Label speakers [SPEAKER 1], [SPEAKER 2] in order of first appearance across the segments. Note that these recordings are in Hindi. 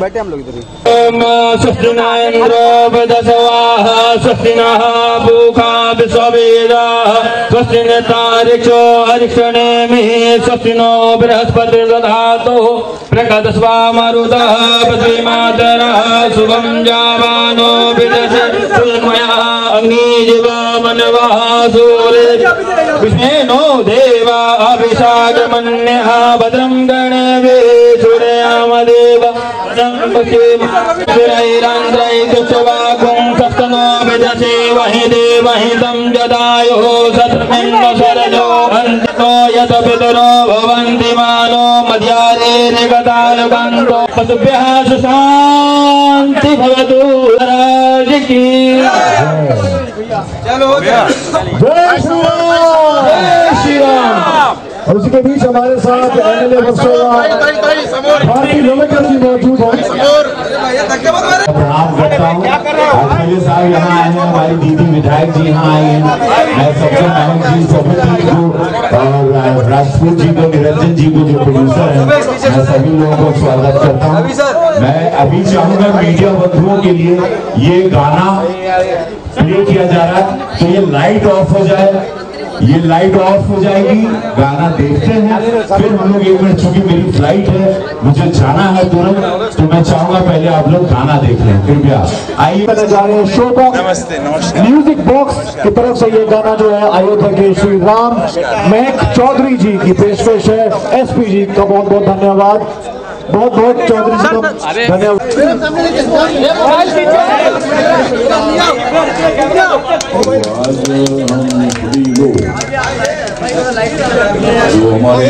[SPEAKER 1] बैठे हम लोग इधर
[SPEAKER 2] स्वस्ति न स्वस्ति नः न नो बृहस्पतिर्दधातु प्रकदस्वा मरुतः पृथ्वी शुभं जावानो विदशे सुमया अग्निजिवा मनवः सूर्य विष्णेनो देवा अभिषाकमन्यः भद्रं सुरैरन्ध्रैर्दुष्टवाकुं सस्तनो विदशे वहि देवहितं जदायुः सत्रमिन्द शरजो यत पितरो भवन्ति मानो मध्यारे निगतानुकन्तो पशुभ्यः सुशान्ति भवतु राज की
[SPEAKER 3] जय श्री राम
[SPEAKER 2] जय श्री राम
[SPEAKER 3] और उसी के बीच हमारे साथ मौजूद
[SPEAKER 4] प्रणाम करता हूँ। एमएलए साहब यहाँ आए हैं हमारी दीदी विधायक जी यहाँ आए हैं। मैं सबसे महंग जी सभी को, और राजपूत जी को, निरंजन जी को जो प्रोड्यूसर है, मैं सभी लोगों को स्वागत करता हूँ। मैं अभी चाहूँगा मीडिया बंधुओं के लिए ये गाना प्ले किया जा रहा है तो ये लाइट ऑफ़ हो जाए। ये लाइट ऑफ़ हो जाएगी गाना देखते हैं फिर हम लोग एक मिनट चूँकि मेरी फ़्लाइट है मुझे जाना है तुरंत तो मैं चाहूँगा पहले आप लोग गाना देख लें कृपया आइए।
[SPEAKER 3] करने जा रहे हैं शो बॉक्स म्यूज़िक बॉक्स की तरफ़ से ये गाना जो है अयोध्या के श्री राम महक चौधरी जी की पेशकश है। एसपी जी का बहुत बहुत धन्यवाद। बहुत बहुत चौधरी जी को धन्यवाद
[SPEAKER 5] जो हमारे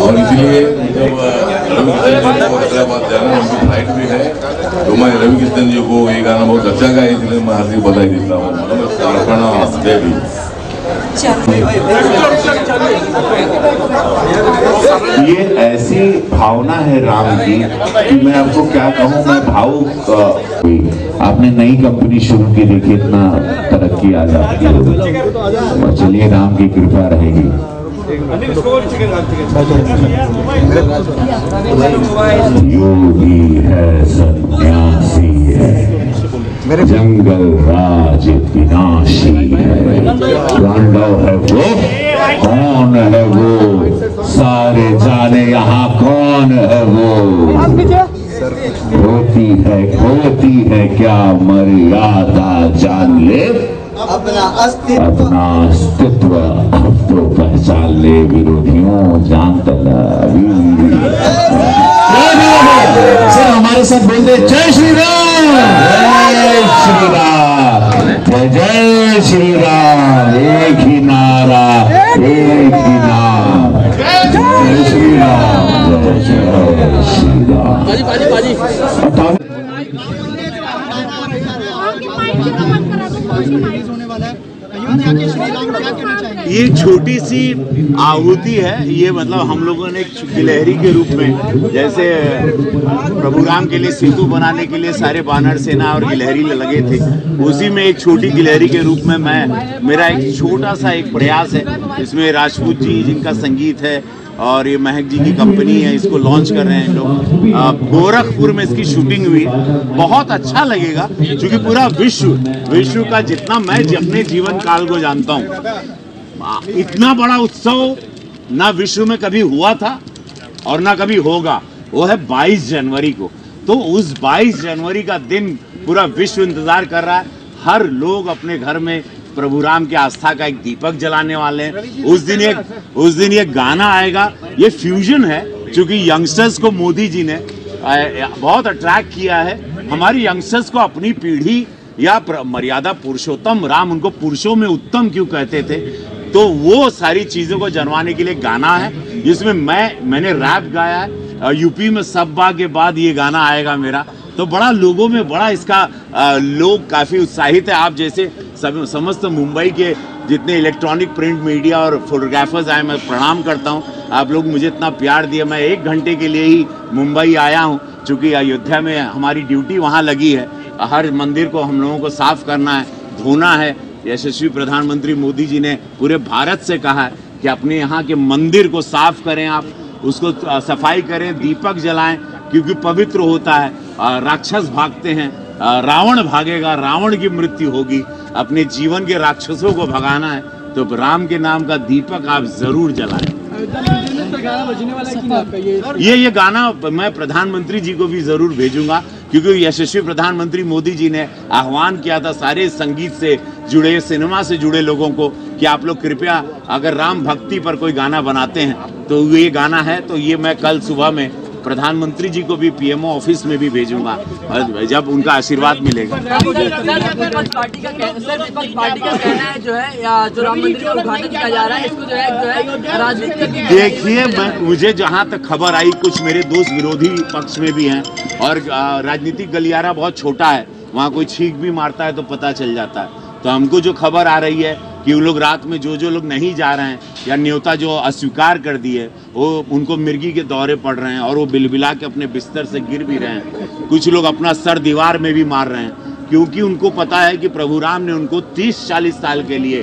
[SPEAKER 5] और इसलिए जब उनकी फ़्लाइट भी है तो मैं रवि किशन जी को ये गाना बहुत अच्छा गाया, इसलिए मैं हार्दिक बधाई देता हूँ। प्रणाम जय भी
[SPEAKER 4] ये ऐसी भावना है राम की कि मैं आपको क्या कहूँ मैं भावुक आपने नई कंपनी शुरू की देखिए इतना तरक्की आ जाती है। और चलिए राम की कृपा रहेगी। योगी है सन्यासी है। जंगल राज विनाशी है। पांडव है वो। कौन है मर्यादा जान ले।
[SPEAKER 6] अपना अस्तित्व।
[SPEAKER 4] अपना अस्तित्व अब तो पहचान ले विरोधियों जान तला सर हमारे साथ बोलते जय श्री राम जय श्री राम जय जय श्री राम एक ही नारा एक ही नाम। जय श्री राम जय जय श्री राम
[SPEAKER 7] ये छोटी सी आहुति है। ये मतलब हम लोगों ने गिलहरी के रूप में जैसे प्रभु राम के लिए सेतु बनाने के लिए सारे बानर सेना और गिलहरी लगे थे उसी में एक छोटी गिलहरी के रूप में मैं मेरा एक छोटा सा एक प्रयास है। इसमें राजपूत जी जिनका संगीत है और ये महक जी की कंपनी है, इसको लॉन्च कर रहे हैं लोग। गोरखपुर में इसकी शूटिंग हुई। बहुत अच्छा लगेगा, क्योंकि पूरा विश्व विश्व का जितना मैं अपने जीवन काल को जानता हूँ इतना बड़ा उत्सव ना विश्व में कभी हुआ था और ना कभी होगा। वो है 22 जनवरी को। तो उस 22 जनवरी का दिन पूरा विश्व इंतज़ार कर रहा है। हर लोग अपने घर में प्रभु राम की आस्था का एक दीपक जलाने वाले हैं। उस दिन एक उस दिन ये गाना आएगा। ये फ्यूजन है क्योंकि यंगस्टर्स को मोदी जी ने बहुत अट्रैक्ट किया है। हमारी यंगस्टर्स को अपनी पीढ़ी या मर्यादा पुरुषोत्तम राम उनको पुरुषों में उत्तम क्यों कहते थे? तो वो सारी चीज़ों को जनवाने के लिए गाना है जिसमें मैं मैंने रैप गाया है यूपी में सब बा के बाद ये गाना आएगा मेरा। तो बड़ा लोगों में बड़ा इसका लोग काफ़ी उत्साहित है। आप जैसे सब समस्त मुंबई के जितने इलेक्ट्रॉनिक प्रिंट मीडिया और फोटोग्राफर्स आए, मैं प्रणाम करता हूँ। आप लोग मुझे इतना प्यार दिया। मैं एक घंटे के लिए ही मुंबई आया हूँ, चूँकि अयोध्या में हमारी ड्यूटी वहाँ लगी है। हर मंदिर को हम लोगों को साफ़ करना है, धोना है। यशस्वी प्रधानमंत्री मोदी जी ने पूरे भारत से कहा है कि अपने यहाँ के मंदिर को साफ़ करें आप, उसको सफ़ाई करें, दीपक जलाएँ, क्योंकि पवित्र होता है। राक्षस भागते हैं रावण भागेगा, रावण की मृत्यु होगी। अपने जीवन के राक्षसों को भगाना है तो राम के नाम का दीपक आप ज़रूर जलाएँ। ये ये गाना मैं प्रधानमंत्री जी को भी ज़रूर भेजूँगा, क्योंकि यशस्वी प्रधानमंत्री मोदी जी ने आह्वान किया था सारे संगीत से जुड़े, सिनेमा से जुड़े लोगों को, कि आप लोग कृपया अगर राम भक्ति पर कोई गाना बनाते हैं तो ये गाना है तो ये मैं कल सुबह में प्रधानमंत्री जी को भी पीएमओ ऑफ़िस में भी भेजूँगा। जब उनका आशीर्वाद मिलेगा।
[SPEAKER 1] पार्टी का कहना है जो है जो राम मंदिर का उद्घाटन किया जा रहा है इसको जो है जो है राजनीति
[SPEAKER 7] देखिए, मैं मुझे जहाँ तक खबर आई, कुछ मेरे दोस्त विरोधी पक्ष में भी हैं। और राजनीतिक गलियारा बहुत छोटा है। वहाँ कोई छींक भी मारता है तो पता चल जाता है। तो हमको जो खबर आ रही है कि वो लोग रात में जो जो लोग नहीं जा रहे हैं, या न्योता जो अस्वीकार कर दिए वो उनको मिर्गी के दौरे पड़ रहे हैं और वो बिलबिला के अपने बिस्तर से गिर भी रहे हैं। कुछ लोग अपना सर दीवार में भी मार रहे हैं, क्योंकि उनको पता है कि प्रभु राम ने उनको 30-40 साल के लिए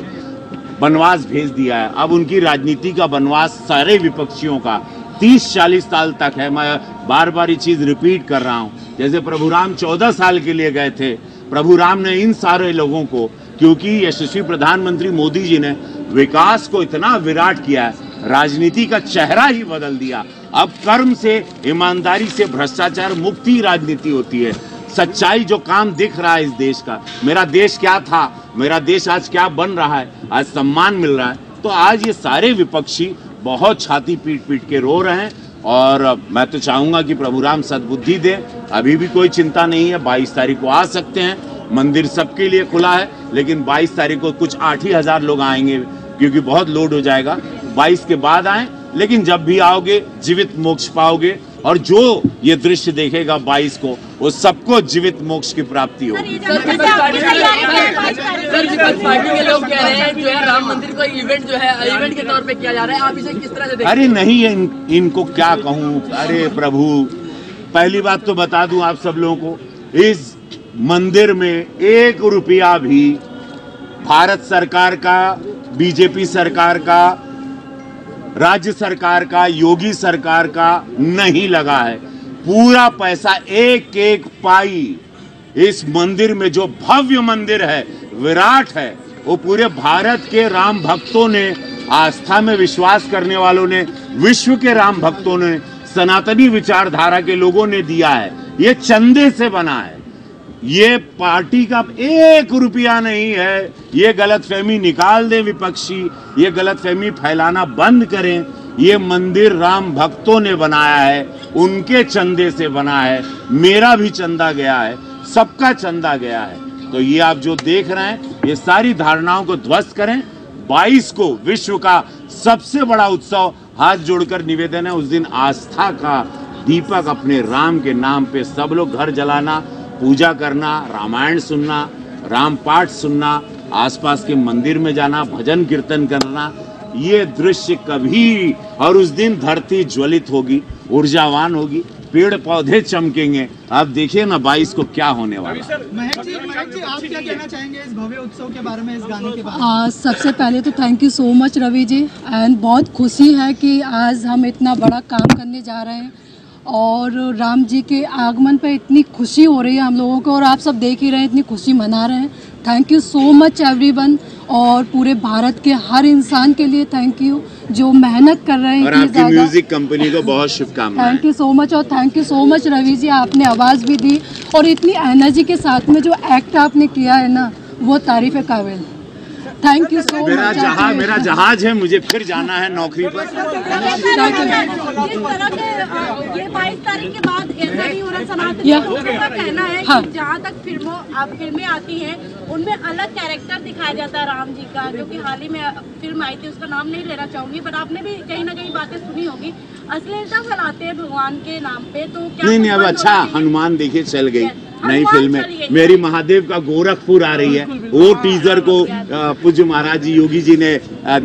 [SPEAKER 7] वनवास भेज दिया है। अब उनकी राजनीति का वनवास सारे विपक्षियों का 30-40 साल तक है। मैं बार बार ये चीज़ रिपीट कर रहा हूँ। जैसे प्रभु राम 14 साल के लिए गए थे, प्रभु राम ने इन सारे लोगों को क्योंकि यशस्वी प्रधानमंत्री मोदी जी ने विकास को इतना विराट किया है, राजनीति का चेहरा ही बदल दिया। अब कर्म से, ईमानदारी से भ्रष्टाचार मुक्ति राजनीति होती है। सच्चाई जो काम दिख रहा है इस देश का, मेरा देश क्या था, मेरा देश आज क्या बन रहा है, आज सम्मान मिल रहा है तो आज ये सारे विपक्षी बहुत छाती पीट पीट के रो रहे हैं और मैं तो चाहूँगा कि प्रभु राम सद्बुद्धि दे। अभी भी कोई चिंता नहीं है, बाईस तारीख को आ सकते हैं। मंदिर सबके लिए खुला है लेकिन 22 तारीख को कुछ आठ ही हज़ार लोग आएँगे क्योंकि बहुत लोड हो जाएगा। 22 के बाद आए लेकिन जब भी आओगे जीवित मोक्ष पाओगे और जो ये दृश्य देखेगा 22 को वो सबको जीवित मोक्ष की प्राप्ति होगी।
[SPEAKER 1] सर विपक्ष पार्टी के लोग कह रहे हैं। जो है राम मंदिर को इवेंट जो है इवेंट के तौर पे किया जा रहा है। आप इसे किस तरह से देखते
[SPEAKER 7] अरे नहीं इन, इनको क्या कहूँ? अरे प्रभु पहली बात तो बता दूँ आप सब लोगों को इस मंदिर में एक रुपया भी भारत सरकार का, बीजेपी सरकार का, राज्य सरकार का, योगी सरकार का नहीं लगा है। पूरा पैसा एक एक पाई इस मंदिर में जो भव्य मंदिर है, विराट है, वो पूरे भारत के राम भक्तों ने, आस्था में विश्वास करने वालों ने, विश्व के राम भक्तों ने, सनातनी विचारधारा के लोगों ने दिया है। ये चंदे से बना है। ये पार्टी का एक रुपया नहीं है। ये गलतफहमी निकाल दें विपक्षी, ये गलतफहमी फैलाना बंद करें। ये मंदिर राम भक्तों ने बनाया है, उनके चंदे से बना है। मेरा भी चंदा गया है, सबका चंदा गया है। तो ये आप जो देख रहे हैं, ये सारी धारणाओं को ध्वस्त करें। 22 को विश्व का सबसे बड़ा उत्सव, हाथ जोड़कर निवेदन है उस दिन आस्था का, दीपक अपने राम के नाम पे सब लोग घर जलाना पूजा करना रामायण सुनना राम पाठ सुनना आसपास के मंदिर में जाना भजन कीर्तन करना ये दृश्य कभी और उस दिन धरती ज्वलित होगी ऊर्जावान होगी पेड़ पौधे चमकेंगे। आप देखिए ना बाईस को क्या होने वाला। है
[SPEAKER 6] महक जी आप क्या कहना चाहेंगे इस भव्य उत्सव के बारे में इस गाने के बारे में?
[SPEAKER 8] सबसे पहले तो thank you so much Ravi ji and बहुत खुशी है कि आज हम इतना बड़ा काम करने जा रहे हैं। और राम जी के आगमन पर इतनी खुशी हो रही है हम लोगों को और आप सब देख ही रहे हैं इतनी खुशी मना रहे हैं। Thank you so much everyone और पूरे भारत के हर इंसान के लिए थैंक यू जो मेहनत कर रहे हैं
[SPEAKER 7] और आपकी म्यूज़िक कंपनी को बहुत शुभकामनाएँ।
[SPEAKER 8] थैंक यू सो मच और thank you so much Ravi ji आपने आवाज़ भी दी और इतनी एनर्जी के साथ में जो एक्ट आपने किया है ना वो तारीफ़ काबिल। थैंक यू सो
[SPEAKER 7] मेरा जहाज़ मेरा जहाज़ है मुझे फिर जाना है नौकरी पर।
[SPEAKER 9] जिस तरह के ये बाईस तारीख के बाद ऐसा नहीं हो रहा सनातन
[SPEAKER 8] या-
[SPEAKER 9] लोगों का कहना है
[SPEAKER 8] हाँ।
[SPEAKER 9] कि जहाँ तक फ़िल्मों अब फ़िल्में आती हैं उनमें अलग कैरेक्टर दिखाया जाता है राम जी का जो कि हाल ही में फ़िल्म आई थी उसका नाम नहीं लेना चाहूँगी बट आपने भी कहीं ना कहीं बातें सुनी होगी। अश्लीलता फैलाते हैं भगवान के नाम पे तो क्या
[SPEAKER 7] नहीं नहीं अब अच्छा हनुमान देखिए चल गई नई फ़िल्म में। मेरी महादेव का गोरखपुर आ रही है। वो टीजर को पूज्य महाराज जी योगी जी ने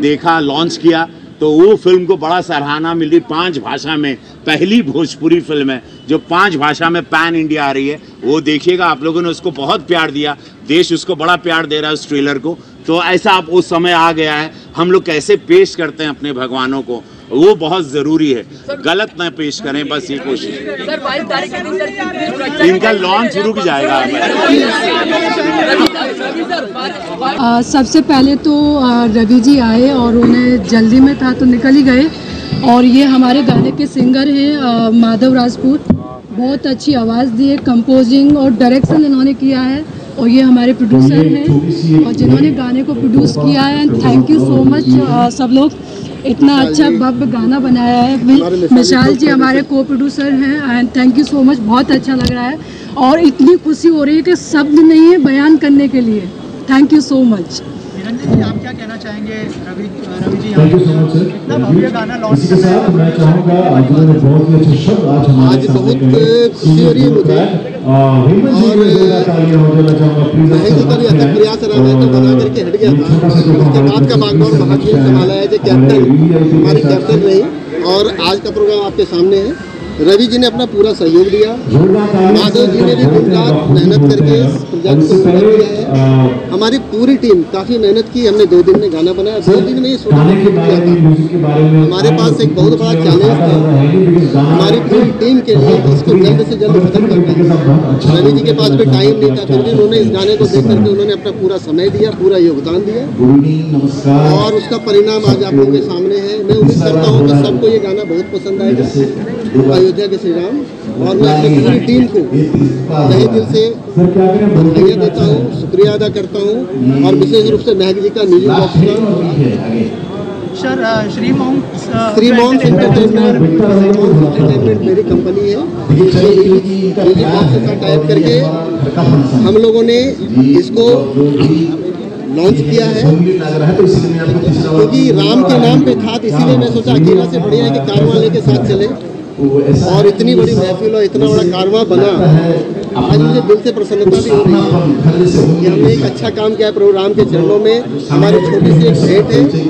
[SPEAKER 7] देखा लॉन्च किया। तो वो फ़िल्म को बड़ा सराहना मिली पाँच भाषा में। पहली भोजपुरी फ़िल्म है, जो पाँच भाषा में पैन इंडिया आ रही है। वो देखिएगा, आप लोगों ने उसको बहुत प्यार दिया। देश उसको बड़ा प्यार दे रहा है उस ट्रेलर को। तो ऐसा आप उस समय आ गया है। हम लोग कैसे पेश करते हैं अपने भगवानों को? वो बहुत ज़रूरी है। गलत ना पेश करें बस ये कोशिश।
[SPEAKER 1] सर बाईस तारीख के दिन सर किस सुरक्षा
[SPEAKER 7] इनका लॉन्च रुक जाएगा।
[SPEAKER 8] सबसे पहले तो रवि जी आए और उन्हें जल्दी में था तो निकल ही गए। और ये हमारे गाने के सिंगर हैं माधव राजपूत। बहुत अच्छी आवाज़ दी है कंपोजिंग और डायरेक्शन इन्होंने किया है। और ये हमारे प्रोड्यूसर हैं और जिन्होंने गाने को प्रोड्यूस किया है। थैंक यू सो मच सब लोग। इतना अच्छा बब गाना बनाया है। विशाल जी हमारे को प्रोड्यूसर हैं and thank you so much बहुत अच्छा लग रहा है। और इतनी खुशी हो रही है कि शब्द नहीं है बयान करने के लिए। Thank you so much
[SPEAKER 6] Niranjan ji आप क्या कहना चाहेंगे? Ravi Ravi ji
[SPEAKER 3] thank you so much sir
[SPEAKER 6] इतना भव्य गाना लॉन्च
[SPEAKER 3] मैं चाहूँगा आज उन्होंने बहुत ही अच्छे शब्द आज हमारे
[SPEAKER 10] आज बहुत। खुशी हो रही है। मुझे।
[SPEAKER 3] हेमंत जी को जोरदार तालियाँ हो जाना चाहूँगा प्लीज़
[SPEAKER 10] महेश का भी प्रयास रहा है तो बना करके हट गया था। उसके बाद का बागबान महाजीत संभाला है जो कैप्टन हमारी कैप्टन रही। और आज का प्रोग्राम आपके सामने है। रवि जी ने अपना पूरा सहयोग दिया माधव जी ने भी दिन रात मेहनत करके इस प्रोजेक्ट को पूरा किया है। हमारी पूरी टीम काफ़ी मेहनत की हमने दो दिन में गाना बनाया। दो दिन में ये किया हमारे पास एक बहुत बड़ा चैलेंज था। हमारी पूरी टीम के लिए इसको जल्द से जल्द खत्म करना है। रवि जी के पास भी टाइम नहीं था फिर भी उन्होंने इस गाने को देख करके उन्होंने अपना पूरा समय दिया पूरा योगदान दिया। और उसका परिणाम आज आप लोगों के सामने है। मैं उम्मीद करता हूँ कि सबको ये गाना बहुत पसंद आएगा। अयोध्या के श्री राम और मैं अपनी पूरी टीम को तहे दिल से
[SPEAKER 3] सर
[SPEAKER 10] बधाइयाँ देता हूँ शुक्रिया अदा करता हूँ और विशेष रूप से महक जी का म्यूज़िक बॉक्स का
[SPEAKER 6] श्री
[SPEAKER 10] मॉन्स एंटरटेनमेंट मेरी कंपनी है। म्यूज़िक बॉक्स के टाइप करके हम लोगों ने इसको लॉन्च किया है। क्योंकि राम के नाम पे था तो इसीलिए मैं सोचा अकेला से बढ़िया है कि कारवां लेके साथ चले। और इतनी बड़ी महफिल और इतना बड़ा कारवा बना। आज मुझे दिल से प्रसन्नता भी हो रही है कि हमने एक अच्छा काम किया है प्रभु राम के चरणों में। हमारी छोटी सी एक भेंट है।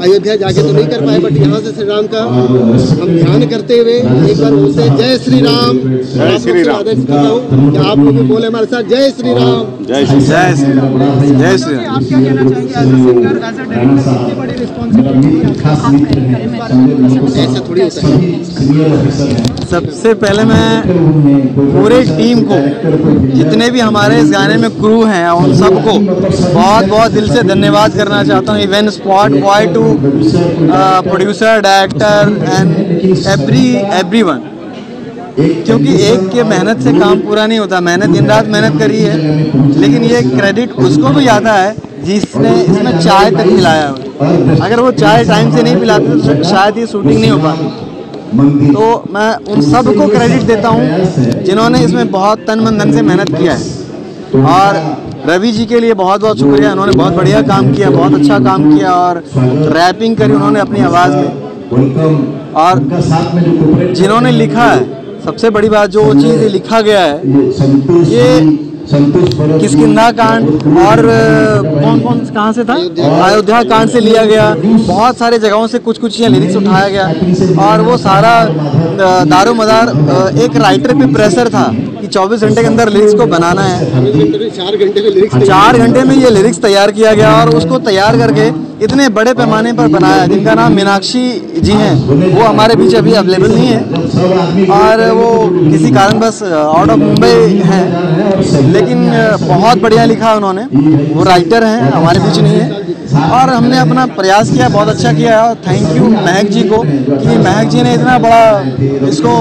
[SPEAKER 10] अयोध्या जाके तो नहीं कर पाए बट यहाँ से श्री राम का हम ध्यान करते हुए एक बार बोलते हैं जय श्री राम। जय श्री राम। आदेश करता हूँ कि आप लोग भी बोले हमारे साथ जय श्री राम।
[SPEAKER 7] जय श्री जय श्री राम। जय श्री राम।
[SPEAKER 6] आप क्या कहना चाहेंगे? As a singer as a director responsibility
[SPEAKER 10] ऐसा थोड़ी होता है।
[SPEAKER 11] सबसे पहले मैं पूरे टीम को जितने भी हमारे इस गाने में क्रू हैं उन सबको बहुत बहुत दिल से धन्यवाद करना चाहता हूँ। Even spot boy to producer director and every everyone क्योंकि एक के मेहनत से काम पूरा नहीं होता मैंने दिन रात मेहनत करी है। लेकिन ये क्रेडिट उसको भी जाता है, जिसने इसमें चाय तक पिलाया अगर वो चाय टाइम से नहीं पिलाते तो शायद ये शूटिंग नहीं हो पाती। तो मैं उन सबको क्रेडिट देता हूँ जिन्होंने इसमें बहुत तन मन धन से मेहनत किया है। और रवि जी के लिए बहुत बहुत शुक्रिया। उन्होंने बहुत बढ़िया काम किया बहुत अच्छा काम किया और रैपिंग करी उन्होंने अपनी आवाज़ में। और जिन्होंने लिखा है सबसे बड़ी बात जो चीज़ लिखा गया है ये किसकिंधा कांड और कौन कौन कहाँ से था? अयोध्या कांड से लिया गया। बहुत सारे जगहों से कुछ कुछ यहाँ लिरिक्स उठाया गया। और वो सारा दारो मदार एक राइटर पे प्रेशर था कि 24 घंटे के अंदर लिरिक्स को बनाना है।
[SPEAKER 10] चार घंटे में लिरिक्स
[SPEAKER 11] चार घंटे में ये लिरिक्स तैयार किया गया और उसको तैयार करके इतने बड़े पैमाने पर बनाया जिनका नाम मीनाक्षी जी हैं। वो हमारे बीच अभी अवेलेबल नहीं है। और वो किसी कारण बस आउट ऑफ़ मुंबई हैं। लेकिन बहुत बढ़िया लिखा उन्होंने। वो राइटर हैं, हमारे बीच नहीं है। और हमने अपना प्रयास किया, बहुत अच्छा किया। है और थैंक यू महक जी को, कि महक जी ने इतना बड़ा इसको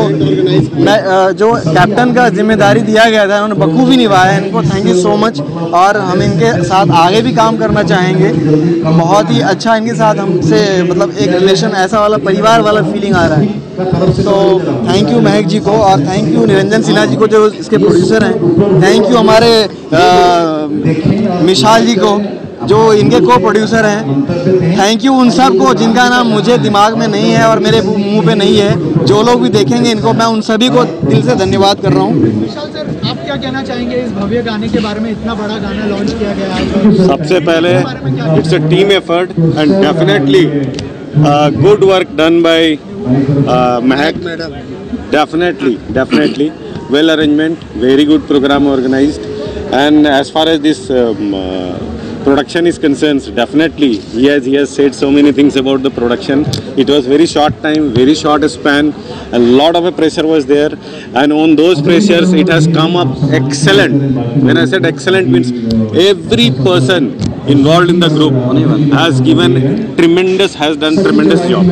[SPEAKER 11] जो कैप्टन का ज़िम्मेदारी दिया गया था, उन्होंने बखूबी निभाया है इनको। थैंक यू सो मच और हम इनके साथ आगे भी काम करना चाहेंगे। बहुत ही अच्छा इनके साथ हमसे मतलब एक रिलेशन ऐसा वाला परिवार वाला फीलिंग आ रहा है। तो थैंक यू महक जी को और थैंक यू निरंजन सिन्हा जी को जो इसके प्रोड्यूसर हैं। थैंक यू हमारे मिशाल जी को जो इनके को प्रोड्यूसर हैं। थैंक यू उन सबको जिनका नाम मुझे दिमाग में नहीं है और मेरे मुँह पे नहीं है। जो लोग भी देखेंगे इनको मैं उन सभी को दिल से धन्यवाद कर रहा हूँ।
[SPEAKER 6] विशाल सर आप क्या कहना चाहेंगे इस भव्य गाने के बारे में? इतना बड़ा गाना लॉन्च किया गया है
[SPEAKER 12] सबसे पहले it's a team effort and definitely Uh, good work done by uh, Mahak. Definitely, definitely. Well arrangement, very good program organized. And as far as this um, uh, production is concerned, definitely he has he has said so many things about the production. It was very short time, very short span. A lot of a pressure was there, and on those pressures, it has come up excellent. When I said excellent, means every person involved in the group has given tremendous, has done tremendous job.